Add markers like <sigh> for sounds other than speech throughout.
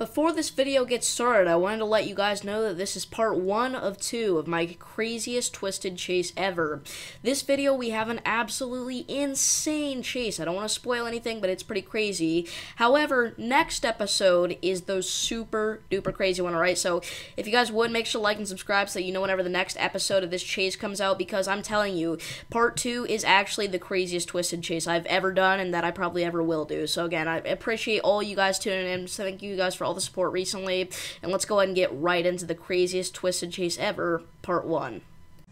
Before this video gets started, I wanted to let you guys know that this is part one of two of my craziest twisted chase ever. This video, we have an absolutely insane chase. I don't want to spoil anything, but it's pretty crazy. However, next episode is the super duper crazy one, alright? So, if you guys would, make sure to like and subscribe so you know whenever the next episode of this chase comes out, because I'm telling you, part two is actually the craziest twisted chase I've ever done and that I probably ever will do. So, again, I appreciate all you guys tuning in. So, thank you guys for all the support recently. And let's go ahead and get right into the craziest twisted chase ever, part one.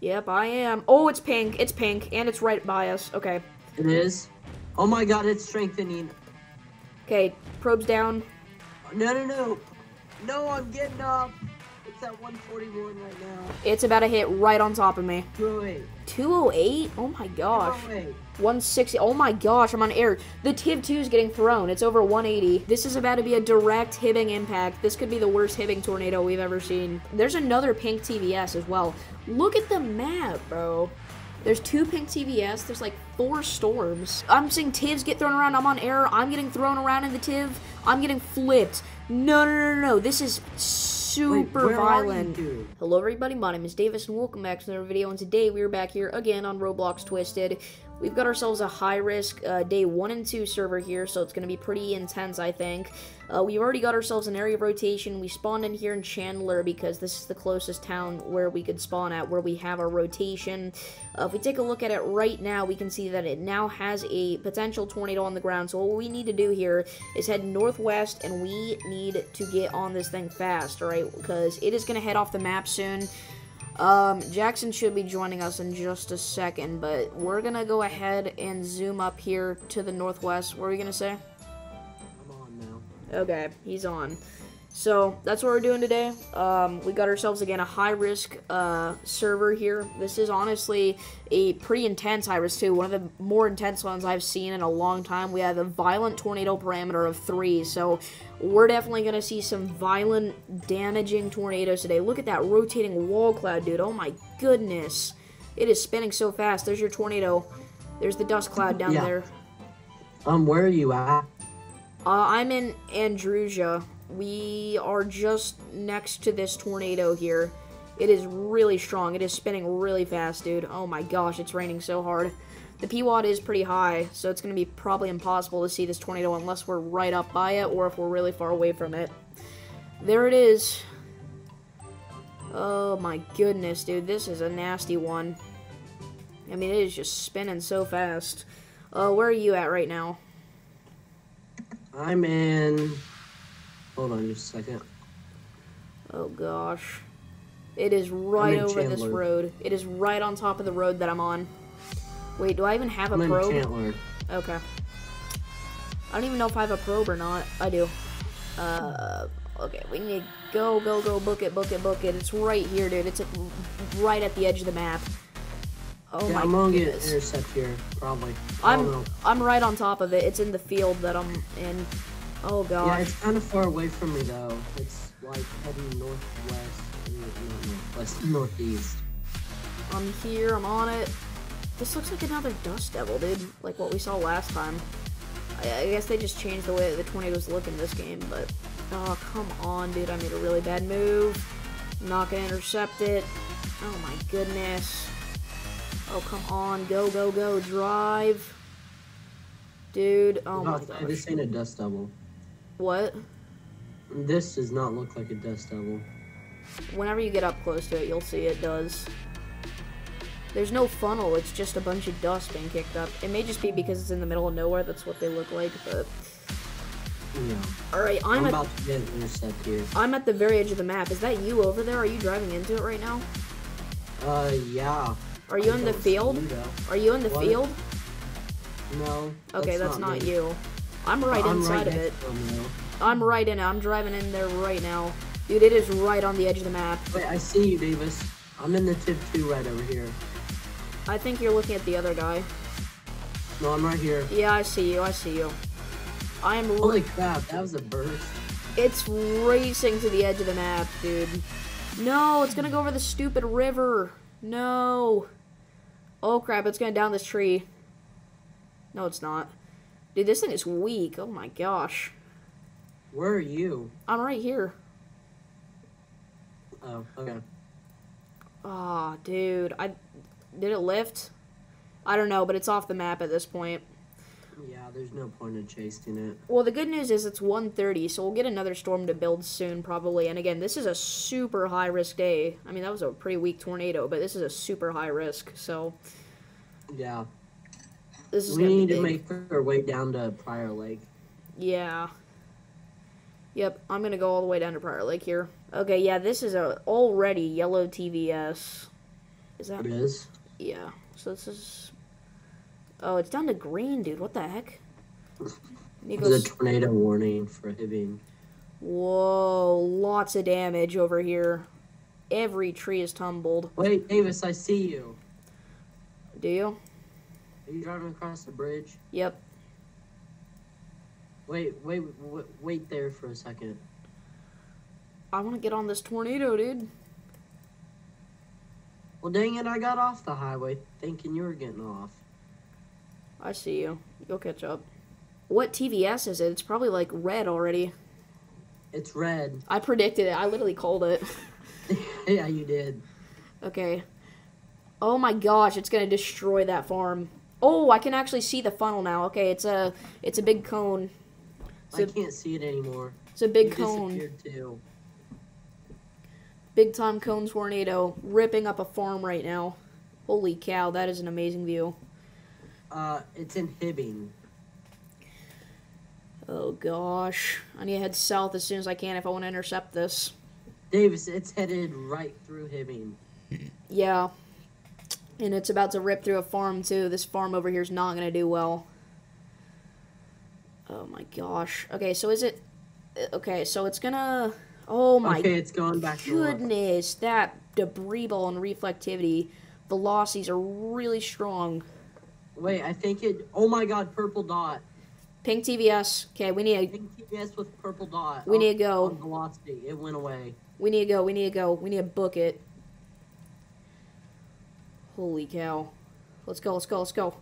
Yep, I am. Oh, it's pink. It's pink, and it's right by us. Okay. It is. Oh my god, it's strengthening. Okay, probes down. No, no, no. No, I'm getting up. It's at 141 right now. It's about to hit right on top of me. 208. 208? Oh my gosh. 208. 160. Oh my gosh, I'm on air. The TIV 2 is getting thrown. It's over 180. This is about to be a direct hibbing impact. This could be the worst hibbing tornado we've ever seen. There's another pink TVS as well. Look at the map, bro. There's two pink TVS. There's like four storms. I'm seeing TIVs get thrown around. I'm on air. I'm getting thrown around in the TIV. I'm getting flipped. No, no, no, no. This is super Wait, where are you, violent. dude? Hello everybody, my name is Davis and welcome back to another video and today we are back here again on Roblox Twisted. We've got ourselves a high risk uh, day 1 and 2 server here so it's going to be pretty intense I think. Uh, we already got ourselves an area of rotation. We spawned in here in Chandler because this is the closest town where we could spawn at where we have our rotation. Uh, if we take a look at it right now we can see that it now has a potential tornado on the ground so what we need to do here is head northwest and we need to get on this thing fast alright because it is going to head off the map soon. Um, Jackson should be joining us in just a second, but we're gonna go ahead and zoom up here to the northwest. What are we gonna say? I'm on now. Okay, he's on. So that's what we're doing today. Um, we got ourselves again a high risk uh, server here. This is honestly a pretty intense high risk too. One of the more intense ones I've seen in a long time. We have a violent tornado parameter of three, so we're definitely gonna see some violent, damaging tornadoes today. Look at that rotating wall cloud, dude. Oh my goodness, it is spinning so fast. There's your tornado. There's the dust cloud down Yeah. there. Um, where are you at? Uh, I'm in Andrusia. We are just next to this tornado here. It is really strong. It is spinning really fast, dude. Oh my gosh, it's raining so hard. The PWAT is pretty high, so it's going to be probably impossible to see this tornado unless we're right up by it or if we're really far away from it. There it is. Oh my goodness, dude. This is a nasty one. I mean, it is just spinning so fast. Uh, where are you at right now? I'm in. Hold on just a second. Oh gosh. It is right over this road. It is right on top of the road that I'm on. Wait, do I even have a I'm in probe? Chandler. Okay. I don't even know if I have a probe or not. I do. Uh, okay, we need to go, go, go, book it, book it, book it. It's right here, dude. It's right at the edge of the map. Oh yeah, my I'm gonna get intercept here, probably. I'm. I'm right on top of it. It's in the field that I'm in. Oh god. Yeah, it's kind of far away from me though. It's like heading northwest, not northwest, northeast. I'm here, I'm on it. This looks like another Dust Devil, dude. Like what we saw last time. I, I guess they just changed the way that the tornadoes look in this game, but... Oh, come on, dude. I made a really bad move. I'm not gonna intercept it. Oh my goodness. Oh, come on. Go, go, go. Drive. Dude, oh my to say, gosh. this ain't a dust devil. What? This does not look like a dust devil. Whenever you get up close to it, you'll see it does. There's no funnel, it's just a bunch of dust being kicked up. It may just be because it's in the middle of nowhere, that's what they look like, but... Yeah. Alright, I'm, I'm at, about to get intercept here. I'm at the very edge of the map. Is that you over there? Are you driving into it right now? Uh, yeah. Are you I in the field? Are you in the What? field? No. Okay, that's, not, me. you. I'm right I'm inside right of it. I'm right in it. I'm driving in there right now. Dude, it is right on the edge of the map. Wait, I see you, Davis. I'm in the TIV two right over here. I think you're looking at the other guy. No, I'm right here. Yeah, I see you. I see you. I am Holy crap, that was a burst. It's racing to the edge of the map, dude. No, it's gonna go over the stupid river. No. Oh crap, it's gonna down this tree. No, it's not. Dude, this thing is weak. Oh my gosh. Where are you? I'm right here. Oh, okay. Ah, dude. I did it lift? I don't know, but it's off the map at this point. Yeah, there's no point in chasing it. Well, the good news is it's 1:30, so we'll get another storm to build soon, probably. And again, this is a super high risk day. I mean, that was a pretty weak tornado, but this is a super high risk. So Yeah. This is We need to make our way down to Prior Lake. Yeah. Yep, I'm gonna go all the way down to Prior Lake here. Okay, yeah, this is a already yellow TVS. Is that? It is. Yeah. So this is. Oh, it's down to green, dude. What the heck? <laughs> To There's a tornado warning for Hibbing. Whoa, lots of damage over here. Every tree is tumbled. Wait, Davis, I see you. Do you? Are you driving across the bridge? Yep. Wait, wait, wait, wait there for a second. I want to get on this tornado, dude. Well, dang it, I got off the highway thinking you were getting off. I see you. You'll catch up. What TVS is it? It's probably like red already. It's red. I predicted it. I literally called it. <laughs> <laughs> yeah, you did. Okay. Oh my gosh, it's gonna destroy that farm. Oh, I can actually see the funnel now. Okay, it's a it's a big cone. I So- can't see it anymore. It's a big You cone. too. Big time cone tornado ripping up a farm right now. Holy cow, that is an amazing view. Uh, it's in Hibbing. Oh gosh. I need to head south as soon as I can if I want to intercept this. Davis, it's headed right through Hibbing. Yeah. And it's about to rip through a farm too. This farm over here is not going to do well. Oh my gosh. Okay, so is it Okay, so it's going to Oh my okay, it's going back goodness. That debris ball and reflectivity velocities are really strong. Wait, I think it. Oh my God, purple dot. Pink TVS. Okay, we need a... Pink TVS with purple dot. We need to oh, go. on velocity. It went away. we need to go. We need to go. We need to book it. Holy cow. Let's go. Let's go. Let's go.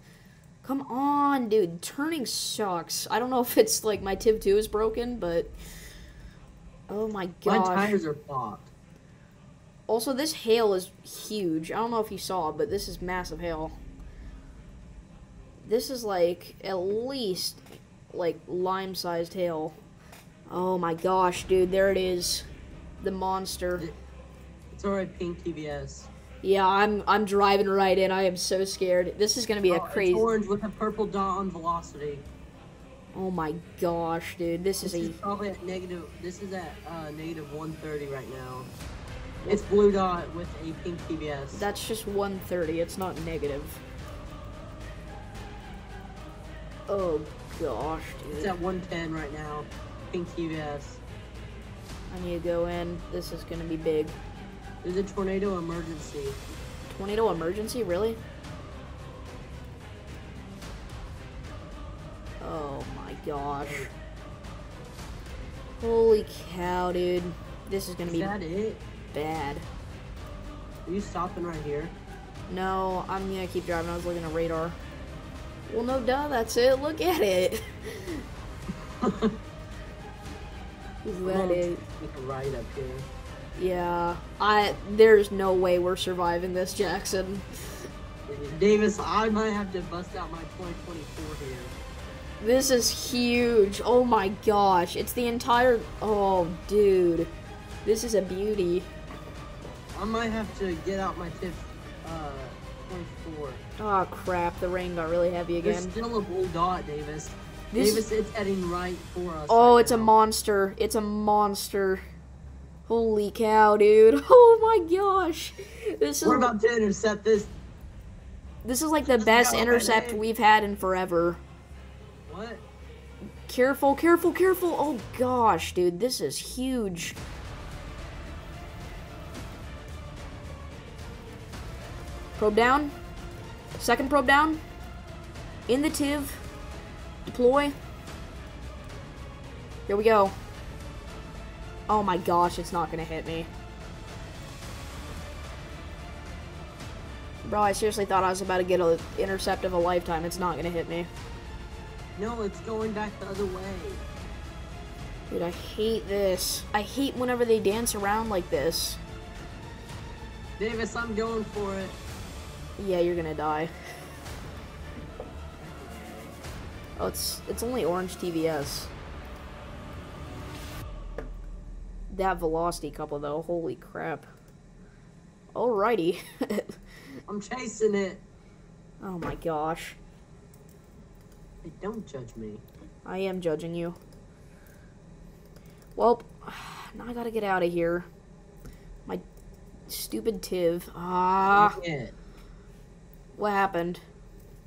Come on, dude. Turning sucks. I don't know <laughs> if it's like my Tiv 2 is broken, but Oh my god. My tires are popped. Also, this hail is huge. I don't know if you saw, but this is massive hail. This is like at least like lime-sized hail. Oh my gosh, dude, there it is. The monster. It's alright, pink TVS. Yeah, I'm I'm driving right in. I am so scared. This is gonna be a Oh, it's crazy. orange with a purple dot on velocity. Oh my gosh, dude, this This is is a probably at negative. This is at uh, negative 130 right now. It's blue dot with a pink TVS. that's just 130. It's not negative. Oh gosh, dude. It's at 110 right now. Pink TVS. I need to go in. This is gonna be big. There's a tornado emergency. Tornado emergency, really? Oh my gosh. Holy cow, dude. This is gonna Is be that it? bad. Are you stopping right here? No, I'm gonna keep driving. I was looking at radar. Well, no, duh, that's it. Look at it. that is. Make a right up here. Yeah, I. There's no way we're surviving this, Jackson. Davis, I might have to bust out my 2024 here. This is huge. Oh my gosh. It's the entire. Oh, dude. This is a beauty. I might have to get out my TIV uh, 24. Oh crap, the rain got really heavy again. There's still a blue dot, Davis. This- Davis, it's heading right for us. Oh, right it's a monster. It's a monster. Holy cow, dude. <laughs> Oh my gosh. This is We're about to intercept this. this is like the Let's best intercept we've had in forever. What? Careful, careful, careful. Oh gosh, dude, this is huge. Probe down. Second probe down. In the TIV. Deploy. Here we go. Oh my gosh, it's not gonna hit me. Bro, I seriously thought I was about to get an intercept of a lifetime. It's not gonna hit me. No, it's going back the other way. Dude, I hate this. I hate whenever they dance around like this. Davis, I'm going for it. Yeah, you're gonna die. Oh, it's it's only orange TVS. That velocity couple though, holy crap. Alrighty. <laughs> I'm chasing it. oh my gosh. Hey, don't judge me. I am judging you. Well, <sighs> now I gotta get out of here. My stupid Tiv. Ah, what happened?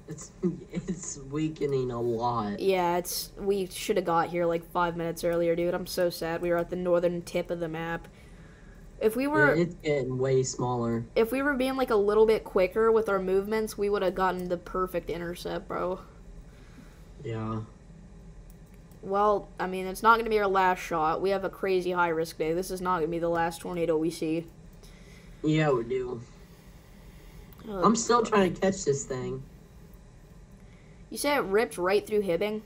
It's it's weakening a lot. Yeah, it's we should have got here like five minutes earlier, dude. I'm so sad. We were at the northern tip of the map. If we Yeah, were it's getting way smaller. if we were being like a little bit quicker with our movements, we would have gotten the perfect intercept, bro. Yeah. Well, I mean, it's not gonna be our last shot. We have a crazy high risk day. This is not gonna be the last tornado we see. Yeah, we do. Oh, I'm still trying to catch this thing. You say it ripped right through Hibbing?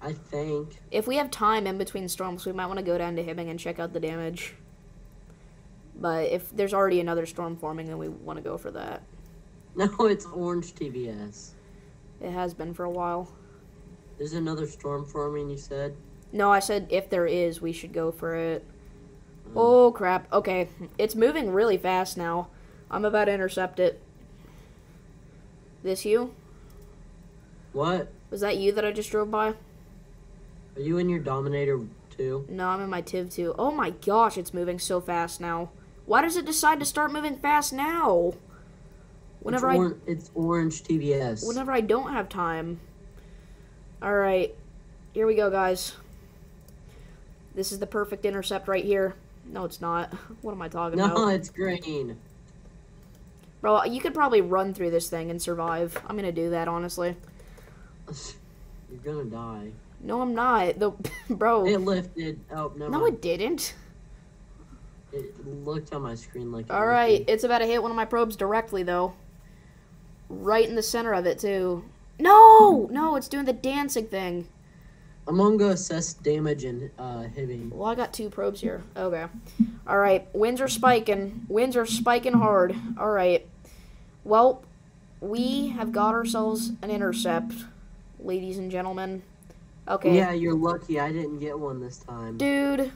I think. If we have time in between storms, we might want to go down to Hibbing and check out the damage. But if there's already another storm forming, then we want to go for that. <laughs> No, it's orange TVS. It has been for a while. There's another storm forming, you said? No, I said if there is, we should go for it. Oh, oh crap. Okay, it's moving really fast now. I'm about to intercept it. This you? What? Was that you that I just drove by? Are you in your Dominator too? No, I'm in my Tiv 2. Oh my gosh, it's moving so fast now. Why does it decide to start moving fast now? Whenever it's, I it's orange TVS. whenever I don't have time. All right. Here we go, guys. This is the perfect intercept right here. No, it's not. <laughs> What am I talking no, about? No, it's green. Bro, you could probably run through this thing and survive. I'm going to do that, honestly. <laughs> You're gonna die. No, I'm not. The <laughs> bro. It lifted. Oh, no. no, it didn't. It looked on my screen like. it All right, lifted. it's about to hit one of my probes directly, though. Right in the center of it, too. No! <laughs> No, it's doing the dancing thing. I'm gonna go assess damage and uh, Hibbing. Well, I got two probes here. Okay. All right, winds are spiking. Winds are spiking hard. All right. Well, we have got ourselves an intercept, ladies and gentlemen. Okay. Yeah, you're lucky I didn't get one this time. Dude,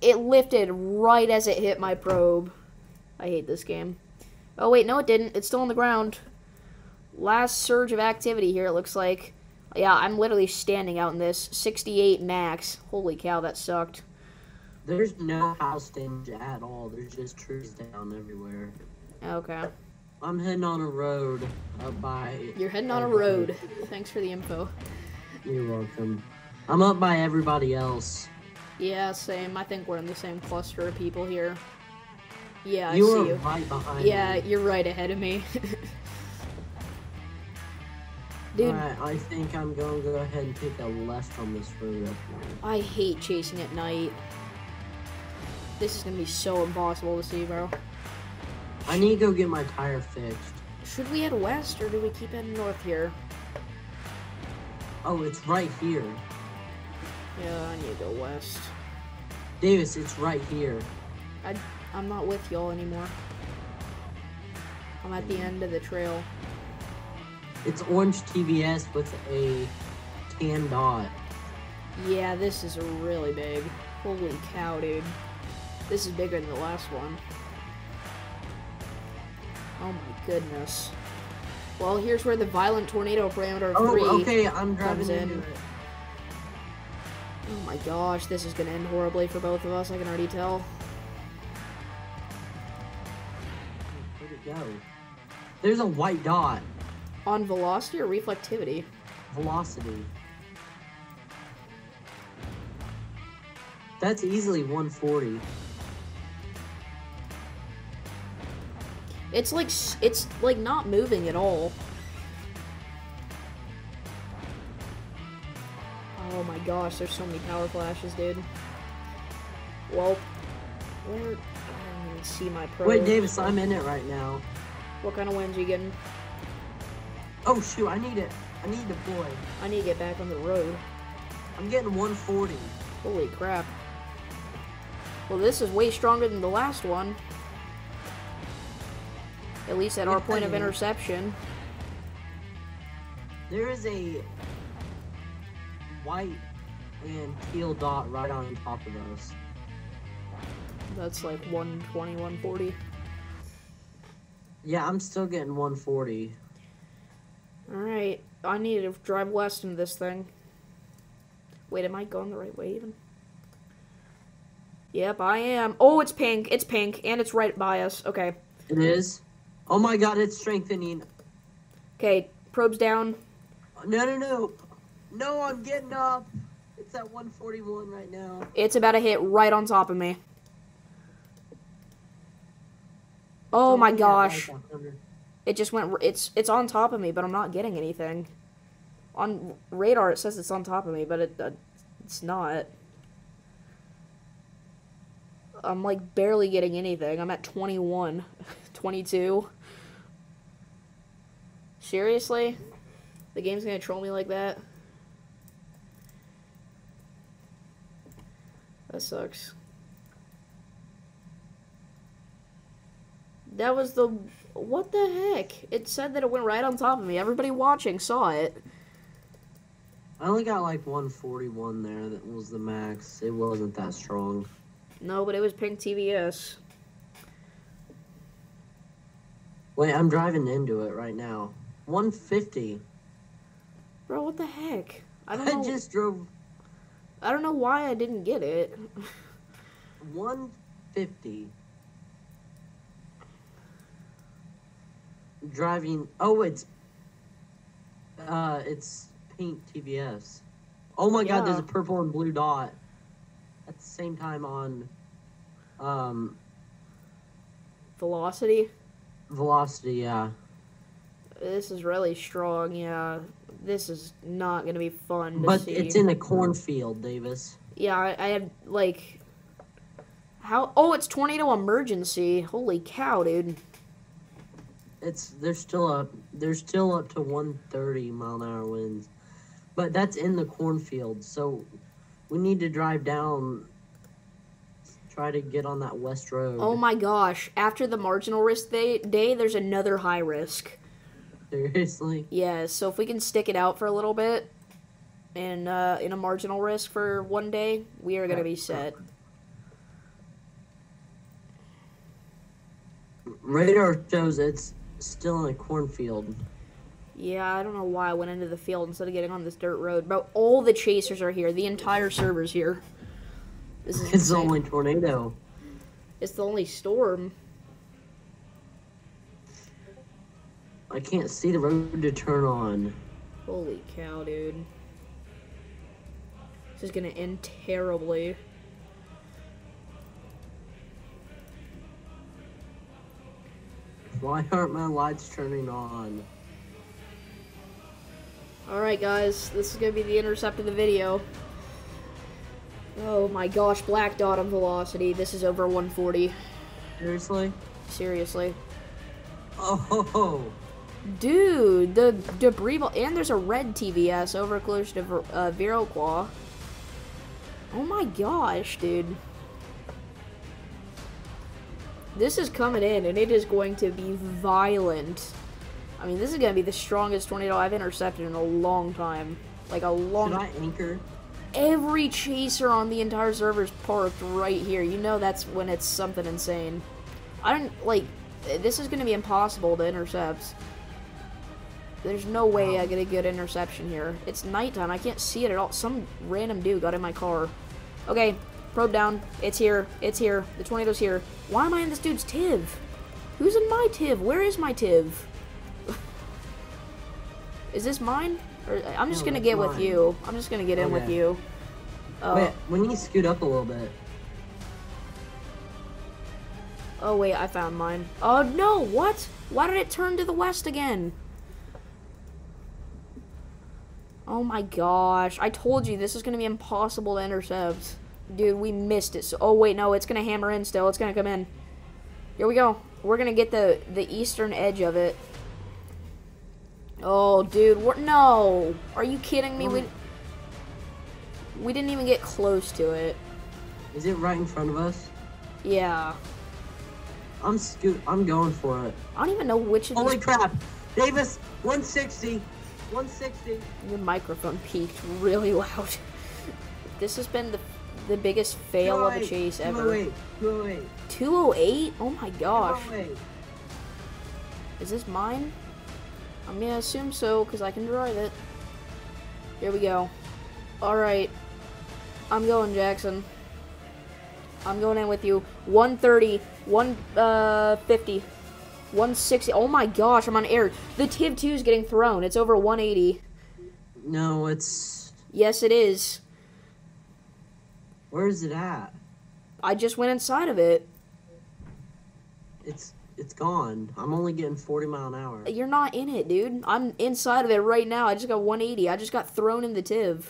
it lifted right as it hit my probe. I hate this game. Oh, wait, no, it didn't. It's still on the ground. Last surge of activity here, it looks like. Yeah, I'm literally standing out in this. 68 max. Holy cow, that sucked. There's no house damage at all. There's just trees down everywhere. Okay. I'm heading on a road up by. You're heading on a road. Thanks for the info. You're welcome. I'm up by everybody else. Yeah, same. I think we're in the same cluster of people here. Yeah, I you see you. right behind Yeah, me. you're right ahead of me. <laughs> Dude, Alright, I think I'm gonna go ahead and take a left on this road up here. I hate chasing at night. This is gonna be so impossible to see, bro. I need to go get my tire fixed. Should we head west or do we keep heading north here? Oh, it's right here. Yeah, I need to go west. Davis, it's right here. I, I'm not with y'all anymore. I'm at the end of the trail. It's orange TVS with a tan dot. Yeah, this is really big. Holy cow, dude. This is bigger than the last one. Oh my goodness. Well, here's where the violent tornado parameter Oh, okay, I'm comes driving in. into it. Oh my gosh, this is gonna end horribly for both of us. I can already tell. Where'd it go? There's a white dot. On velocity or reflectivity? Velocity. That's easily 140. It's like it's like not moving at all. Oh my gosh, there's so many power flashes, dude. Well, where? I don't even see my pro. Wait, Davis, I'm in it right now. What kind of winds you getting? Oh shoot, I need it. I need to deploy. I need to get back on the road. I'm getting 140. Holy crap. Well, this is way stronger than the last one. At least at our point of interception. There is a white and teal dot right on top of us. That's like 120, 140. Yeah, I'm still getting 140. Alright, I need to drive west in this thing. Wait, am I going the right way even? Yep, I am. Oh, it's pink. It's pink, and it's right by us. Okay. It is. Oh my god, it's strengthening. Okay, probes down. No, no, no. No, I'm getting up. It's at 141 right now. It's about to hit right on top of me. Oh my gosh. It just went. It's it's on top of me, but I'm not getting anything. On radar, it says it's on top of me, but it uh, it's not. I'm like barely getting anything. I'm at 21, <laughs> 22. Seriously, the game's gonna troll me like that. That sucks. That was the what the heck? It said that it went right on top of me. Everybody watching saw it. I only got like 141 there. That was the max. It wasn't that strong. No, but it was pink TVS. Wait, I'm driving into it right now. 150. Bro, what the heck? I don't I know. just drove I don't know why I didn't get it. 150. Driving. Oh, it's. Uh, it's pink TVS. Oh my god, there's a purple and blue dot at the same time on um Velocity. Velocity, yeah. This is really strong. Yeah, this is not gonna be fun to But see. it's in a cornfield, Davis. yeah, I, I had like. How? Oh, it's tornado emergency. Holy cow, dude. It's they're still up they're still up to 130 mile an hour winds. But that's in the cornfield, so we need to drive down try to get on that west road. Oh my gosh! After the marginal risk day, day there's another high risk. Seriously? <laughs> Yeah, so if we can stick it out for a little bit, and uh, in a marginal risk for one day, we are gonna be set. Radar shows it's still in a cornfield. Yeah, I don't know why I went into the field instead of getting on this dirt road. But all the chasers are here. The entire server's here. This is It's the only tornado. It's the only storm. I can't see the road to turn on. Holy cow, dude. This is gonna end terribly. Why aren't my lights turning on? Alright, guys, this is gonna be the intercept of the video. Oh my gosh, black dot on velocity. This is over 140. Seriously? Seriously. Oh, Dude, the debris ball, and there's a red TVS over close to uh, Viroqua. Oh my gosh, dude. This is coming in, and it is going to be violent. I mean, this is going to be the strongest tornado I've intercepted in a long time. Like a long. should I anchor? Every chaser on the entire server is parked right here. You know that's when it's something insane. I don't like. This is going to be impossible to intercept. There's no way I get a good interception here. It's nighttime. I can't see it at all. Some random dude got in my car. Okay, probe down. It's here. It's here. The tornado's here. Why am I in this dude's TIV? Who's in my TIV? Where is my TIV? <laughs> is this mine? Or I'm just No, gonna get with you. I'm just gonna get in with you. Oh, Wait, we need to scoot up a little bit. oh wait, I found mine. Oh no, what? Why did it turn to the west again? Oh my gosh. I told you this is gonna be impossible to intercept. Dude, we missed it. So, oh wait, no, it's gonna hammer in still. It's gonna come in. Here we go. We're gonna get the the eastern edge of it. Oh, dude, we're, no. Are you kidding me? We, We didn't even get close to it. Is it right in front of us? Yeah. I'm scoot. I'm going for it. I don't even know which of Holy crap! Davis, 160. 160. Your microphone peaked really <laughs> loud. This has been the the biggest fail of a oh chase ever. 208. 208. 208? Oh my gosh. 208. Is this mine? I'm gonna assume so, because I can drive it. Here we go. Alright. I'm going, Jackson. I'm going in with you. 130, 150, uh, 160. Oh my gosh, I'm on air. The TIV 2 is getting thrown. It's over 180. No, it's. Yes, it is. Where is it at? I just went inside of it. It's it's gone. I'm only getting 40 mile an hour. You're not in it, dude. I'm inside of it right now. I just got 180. I just got thrown in the TIV.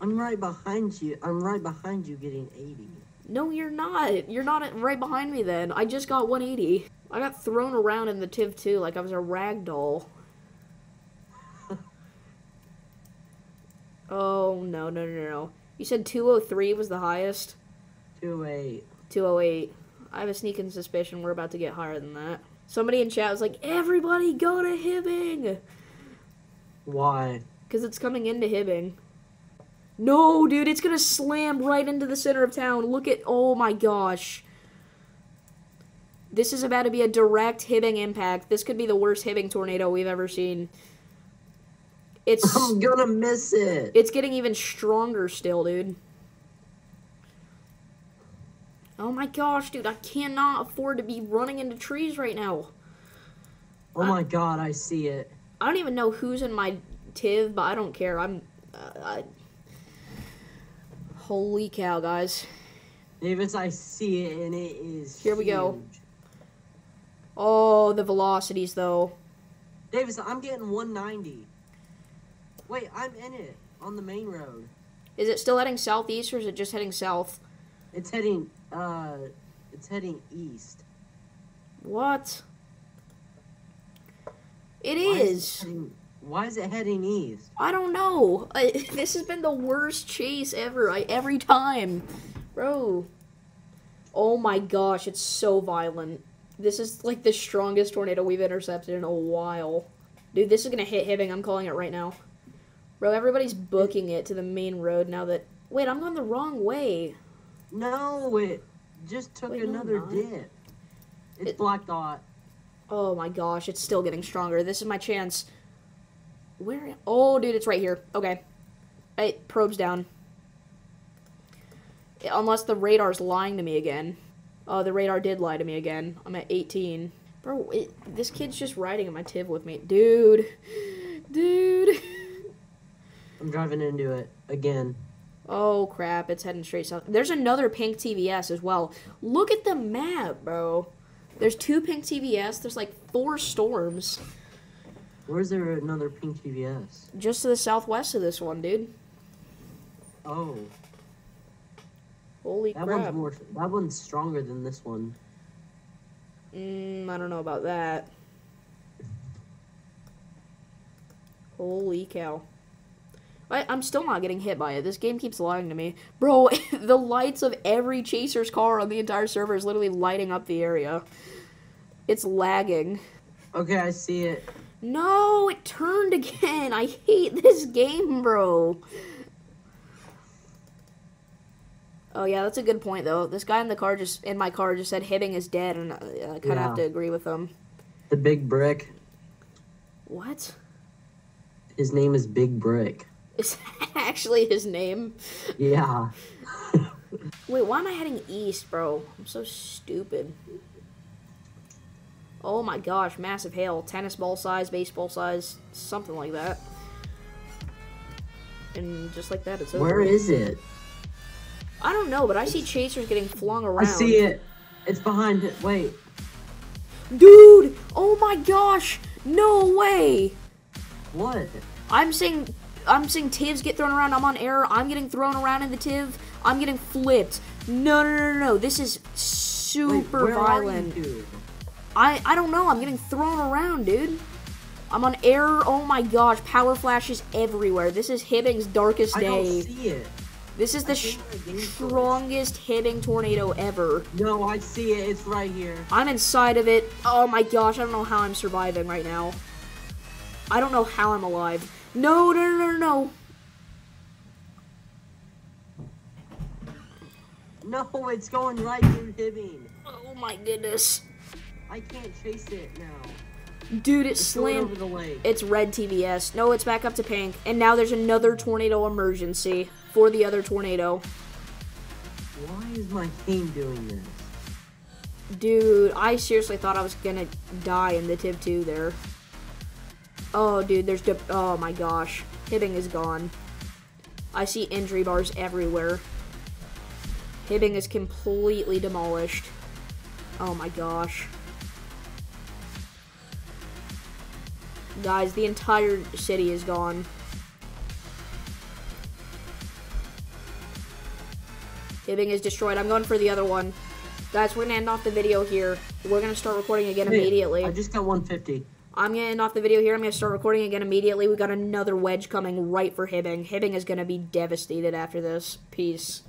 I'm right behind you. I'm right behind you getting 80. No, you're not. You're not right behind me then. I just got 180. I got thrown around in the TIV too, like I was a rag doll. <laughs> oh, no, no, no, no. You said 203 was the highest? 208. 208. I have a sneaking suspicion we're about to get higher than that. Somebody in chat was like, everybody go to Hibbing! Why? Because it's coming into Hibbing. No, dude, it's gonna slam right into the center of town. Look at, oh my gosh. This is about to be a direct Hibbing impact. This could be the worst Hibbing tornado we've ever seen. It's <laughs> I'm gonna miss it. it's getting even stronger still, dude. Oh my gosh, dude, I cannot afford to be running into trees right now. Oh my god, I see it. I don't even know who's in my tiv, but I don't care. I'm. Uh, I... Holy cow, guys! Davis, I see it and it is. Here we go. Oh, the velocities though. Davis, I'm getting 190. Wait, I'm in it on the main road. Is it still heading southeast or is it just heading south? It's heading. Uh, it's heading east. What? It Why it is. heading- why is it heading east? I don't know. I, <laughs> this has been the worst chase ever. I every time, bro. Oh my gosh, it's so violent. This is like the strongest tornado we've intercepted in a while. Dude, this is gonna hit Hibbing. I'm calling it right now. Bro, everybody's booking it to the main road now that. Wait, I'm going the wrong way. No, it just took Wait, another not. dip. It's It- black dot. Oh my gosh, it's still getting stronger. This is my chance. Where? Oh, dude, it's right here. Okay. It probes down. Unless the radar's lying to me again. Oh, the radar did lie to me again. I'm at 18. Bro, it, this kid's just riding in my TIV with me. Dude. <laughs> Dude. I'm driving into it again. Oh, crap. It's heading straight south. There's another pink TVS as well. Look at the map, bro. There's two pink TVS. There's like four storms. Where's there another pink TVS? Just to the southwest of this one, dude. Oh, Holy that crap. one's more. That one's stronger than this one. Mm, I don't know about that. Holy cow. I, I'm still not getting hit by it. This game keeps lying to me. Bro, <laughs> the lights of every chaser's car on the entire server is literally lighting up the area. It's lagging. Okay, I see it. No, it turned again. I hate this game, bro. Oh yeah, that's a good point though. This guy in the car just in my car just said Hibbing is dead, and uh, I, I kind of have to agree with him. The big brick. What? His name is Big Brick. Is <laughs> actually his name? Yeah. <laughs> Wait, why am I heading east, bro? I'm so stupid. Oh my gosh, massive hail. Tennis ball size, baseball size, something like that. And just like that, it's over. Where is it? I don't know, but I see chasers getting flung around. I see it. It's behind it. Wait. Dude! Oh my gosh! No way! What? I'm seeing I'm seeing Tivs get thrown around. I'm on air. I'm getting thrown around in the Tiv. I'm getting flipped. No, no, no, no, no. This is Wait, super where violent. I I don't know. I'm getting thrown around, dude. I'm on error. Oh my gosh, power flashes everywhere. This is Hibbing's darkest I don't day. see it. This is the I sh- think my game's glitched. strongest Hibbing tornado ever. No, I see it. It's right here. I'm inside of it. Oh my gosh, I don't know how I'm surviving right now. I don't know how I'm alive. No, no, no, no, no. No, it's going right through Hibbing. Oh my goodness. I can't chase it now. Dude, it It's slammed. the lake. It's red TVS. No, it's back up to pink. And now there's another tornado emergency for the other tornado. Why is my team doing this? Dude, I seriously thought I was gonna die in the TIV 2 there. Oh, dude, there's. Oh my gosh. Hibbing is gone. I see injury bars everywhere. Hibbing is completely demolished. Oh my gosh. Guys, the entire city is gone. Hibbing is destroyed. I'm going for the other one. Guys, we're gonna end off the video here. We're gonna start recording again Hey, immediately. I just got 150. I'm gonna end off the video here. I'm gonna start recording again immediately. We got another wedge coming right for Hibbing. Hibbing is gonna be devastated after this. Peace.